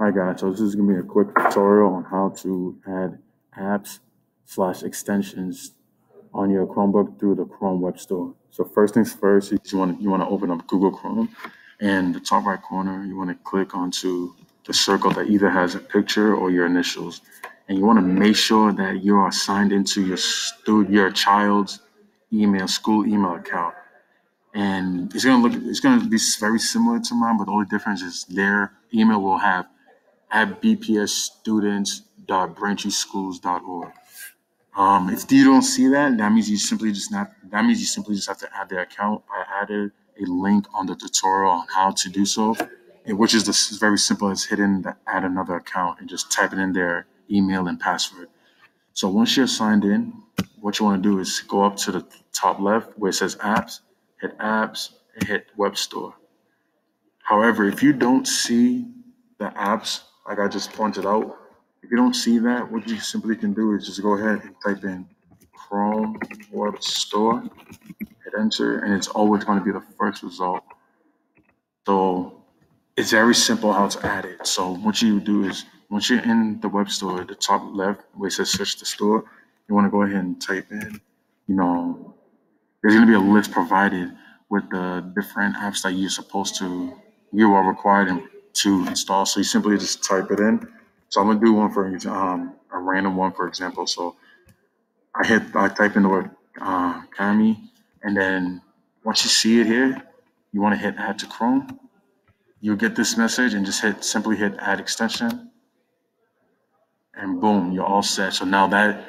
Hi guys, so this is gonna be a quick tutorial on how to add apps slash extensions on your Chromebook through the Chrome Web Store. So first things first, you want to you want to open up Google Chrome, and the top right corner, you want to click onto the circle that either has a picture or your initials, and you want to make sure that you are signed into your stu- your child's email school email account. And it's gonna look it's gonna be very similar to mine, but the only difference is their email will have at bpsstudents.braintreeschools.org. Um, if you don't see that, that means you simply just not. That means you simply just have to add their account. I added a link on the tutorial on how to do so, which is this very simple It's hidden. the add another account and just typing in their email and password. So once you're signed in, what you want to do is go up to the top left where it says apps, hit apps, and hit web store. However, if you don't see the apps like I just pointed out, if you don't see that, what you simply can do is just go ahead and type in Chrome Web Store, hit enter, and it's always going to be the first result. So it's very simple how to add it. So what you do is once you're in the web store, the top left where it says search the store, you want to go ahead and type in, you know, there's going to be a list provided with the different apps that you're supposed to, you are required to install. So you simply just type it in. So I'm gonna do one for um, a random one, for example. So I hit, I type in the word uh, Kami, and then once you see it here, you want to hit Add to Chrome. You'll get this message and just hit simply hit Add Extension, and boom, you're all set. So now that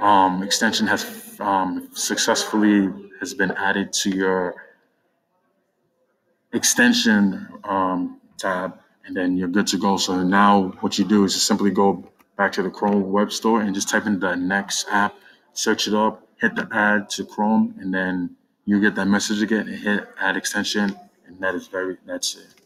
um, extension has um, successfully has been added to your extension um, tab, and then you're good to go. So now what you do is just simply go back to the Chrome Web Store and just type in the next app, search it up, hit the add to Chrome, and then you get that message again and hit add extension, and that is very that's it.